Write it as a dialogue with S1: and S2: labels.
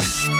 S1: Mm-hmm.